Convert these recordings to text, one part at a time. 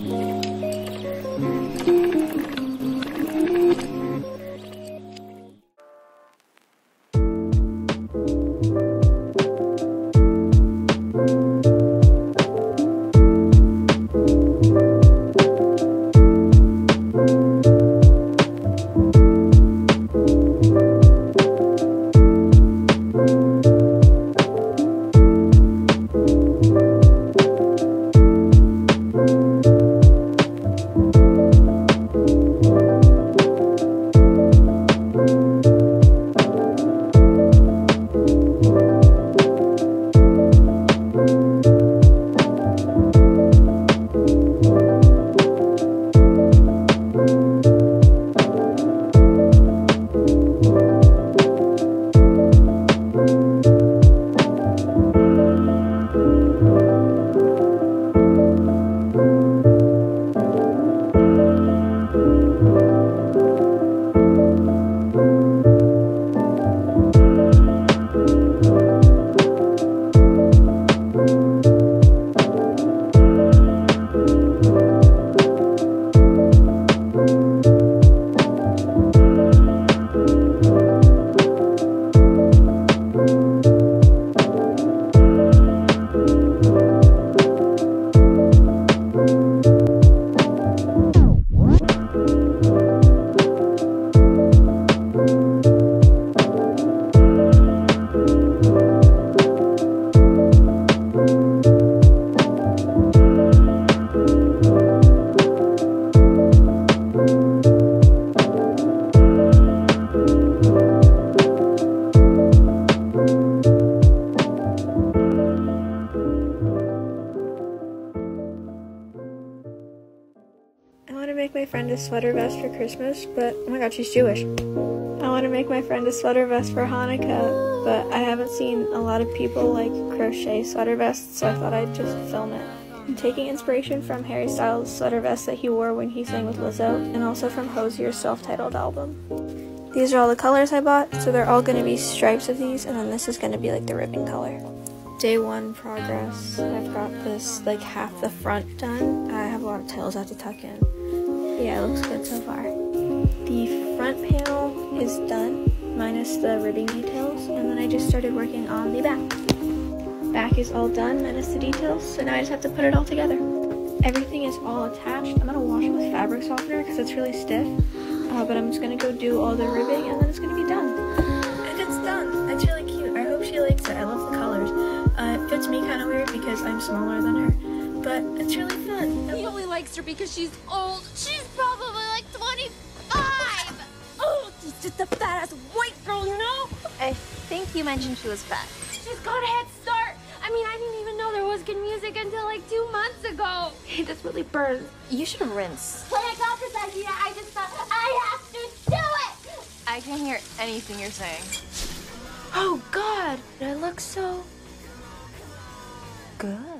I sweater vest for Christmas, but oh my god, she's Jewish. I want to make my friend a sweater vest for Hanukkah, but I haven't seen a lot of people like crochet sweater vests, so I thought I'd just film it. I'm taking inspiration from Harry Styles' sweater vest that he wore when he sang with Lizzo, and also from Hozier's self-titled album. These are all the colors I bought, so they're all going to be stripes of these, and then this is going to be like the ribbon color. Day one progress. I've got this like half the front done. I have a lot of tails I have to tuck in. Yeah, it looks good so far. The front panel is done, minus the ribbing details, and then I just started working on the back. Back is all done, minus the details, so now I just have to put it all together. Everything is all attached. I'm gonna wash it with fabric softener because it's really stiff, uh, but I'm just gonna go do all the ribbing and then it's gonna be done. And it's done. It's really cute. I hope she likes it. I love the colors. Uh, it fits me kind of weird because I'm smaller than her, but it's really fun. He only likes her because she's old. She's you mentioned she was fat. She's got a head start. I mean, I didn't even know there was good music until like two months ago. Hey, this really burns. You should rinse. When I got this idea, I just thought I have to do it. I can't hear anything you're saying. Oh God, I look so Good.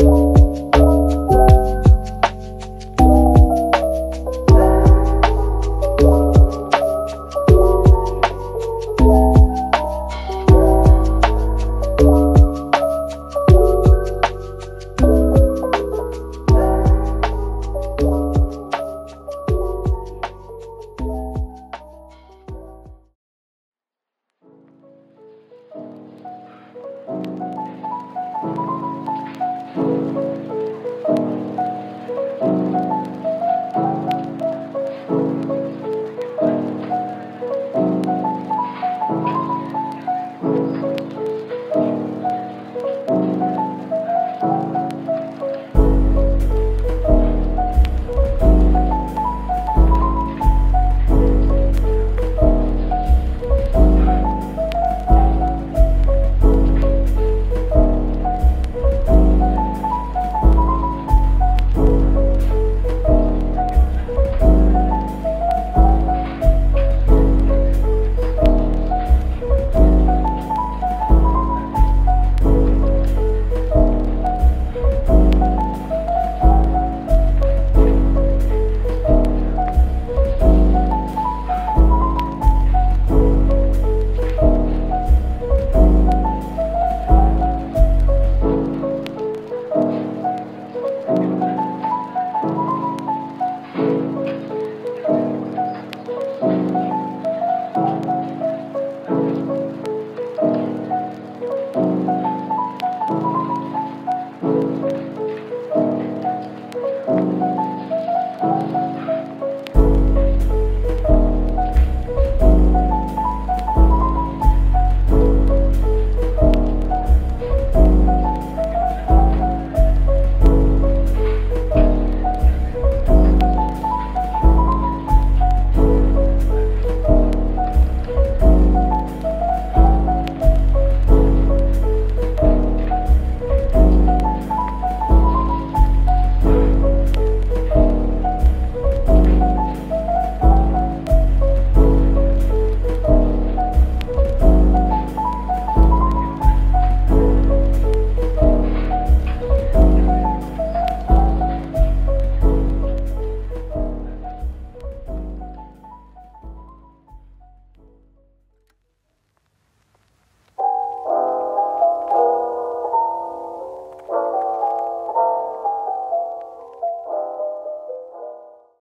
you